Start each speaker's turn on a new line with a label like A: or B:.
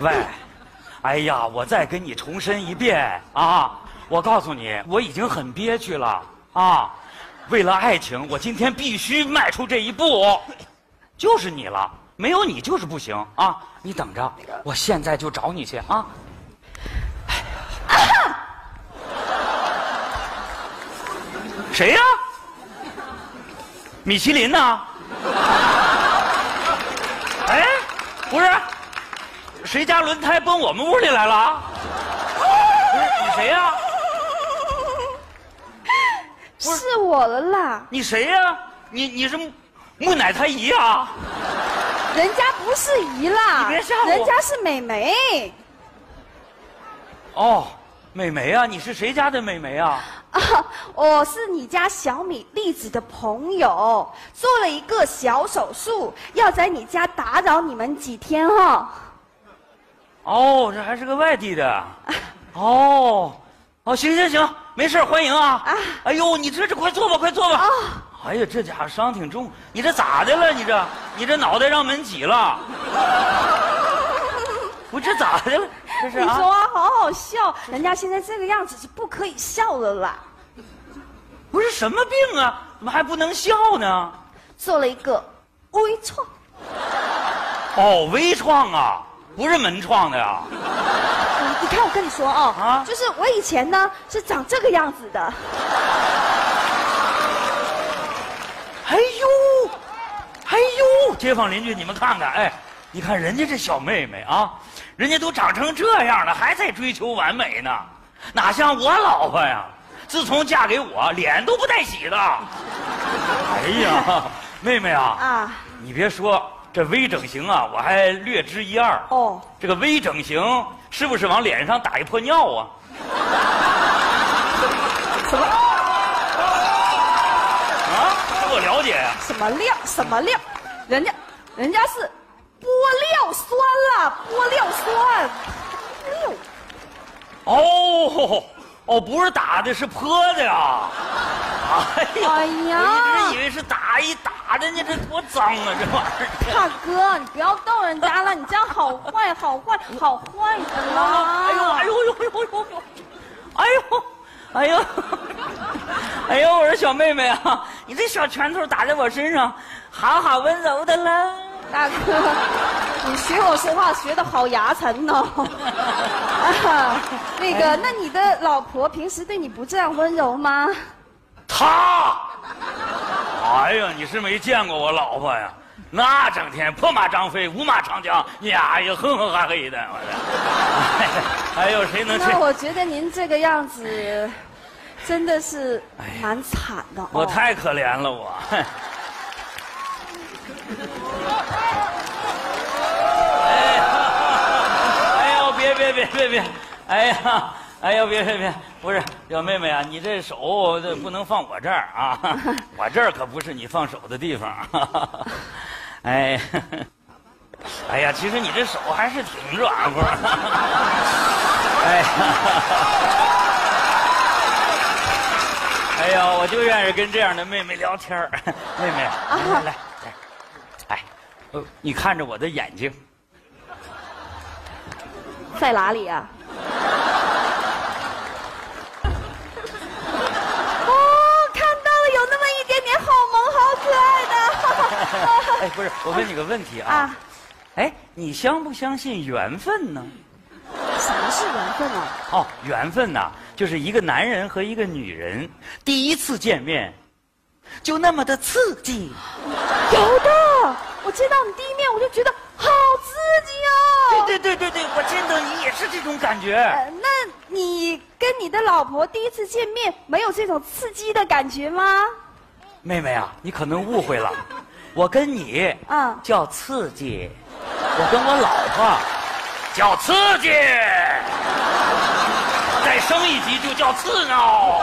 A: 喂，哎呀，我再跟你重申一遍啊！我告诉你，我已经很憋屈了啊！为了爱情，我今天必须迈出这一步，就是你了，没有你就是不行啊！你等着，我现在就找你去啊！谁呀？米其林呢？哎，不是，谁家轮胎奔我们屋里来了？不是你谁呀？
B: 是我了啦，
A: 你谁呀？你你是木木乃他姨啊？
B: 人家不是姨啦，
A: 你别吓我
B: 人家是美眉。
A: 哦，美眉啊，你是谁家的美眉啊？
B: 啊，我是你家小米栗子的朋友，做了一个小手术，要在你家打扰你们几天哈、
A: 哦，这还是个外地的。哦，哦，行行行，没事儿欢迎啊。
B: 啊
A: 哎呦，你这这快坐吧，快坐吧。
B: 啊
A: 哎呀，这家伙伤挺重，你这咋的了？你这，你这脑袋让门挤了？我这咋的了？这是啊？
B: 你说啊，好好笑，人家现在这个样子是不可以笑的啦。
A: 不是什么病啊？怎么还不能笑呢？
B: 做了一个微创，
A: 哦，微创啊，不是门创的呀。
B: 嗯你看我跟你说哦，
A: 啊
B: 就是我以前呢是长这个样子的，
A: 哎呦，哎呦，街坊邻居你们看看，哎，你看人家这小妹妹啊，人家都长成这样了，还在追求完美呢，哪像我老婆呀？自从嫁给我，脸都不带洗的。哎呀，妹妹啊，
B: 啊，
A: 你别说，这微整形啊，我还略知一二。
B: 哦，
A: 这个微整形是不是往脸上打一泼尿啊？
B: 什么？
A: 啊，这我了解呀、
B: 什么料？什么料，人家人家是玻尿酸啦，玻尿酸，料
A: 哦哦，不是打的，是泼的呀！哎呀，
B: 哎呀
A: 我一直以为是打一打的呢，这多脏啊，这玩意儿！
B: 大哥，你不要逗人家了，你这样好坏，好坏，好坏的啦！
A: 哎呦哎呦呦呦呦呦！哎呦哎呦哎呦！我说小妹妹啊，你这小拳头打在我身上，好好温柔的了。
B: 大哥，你学我说话学的好牙碜哦。啊，那个，那你的老婆平时对你不这样温柔吗？
A: 他，哎呀，你是没见过我老婆呀？那整天破马张飞，五马长枪，呀呀，哼哼哈嘿的，我这，还有谁能
B: 那？我觉得您这个样子，真的是蛮惨的哦。
A: 我太可怜了，我。哎呀，哎呦，别别别别别，哎呀，哎呦，别别别，不是小妹妹啊，你这手这不能放我这儿啊，我这儿可不是你放手的地方。哎呀，哎呀，其实你这手还是挺软和。哎呀。哎呀，我就愿意跟这样的妹妹聊天儿妹妹，来来来来，哎，呃，你看着我的眼睛，
B: 在哪里啊？
A: 哎，不是，我问你个问题啊，
B: 啊，
A: 哎，你相不相信缘分呢？
B: 什么是缘分啊？
A: 哦，缘分呐、就是一个男人和一个女人第一次见面，就那么的刺激。
B: 有的，我见到你第一面我就觉得好刺激哦。
A: 对对对对对，我见到你也是这种感觉。
B: 呃，那你跟你的老婆第一次见面没有这种刺激的感觉吗？
A: 妹妹啊，你可能误会了，我跟你
B: 嗯。
A: 叫刺激，我跟我老婆叫刺激，再升一级就叫刺挠。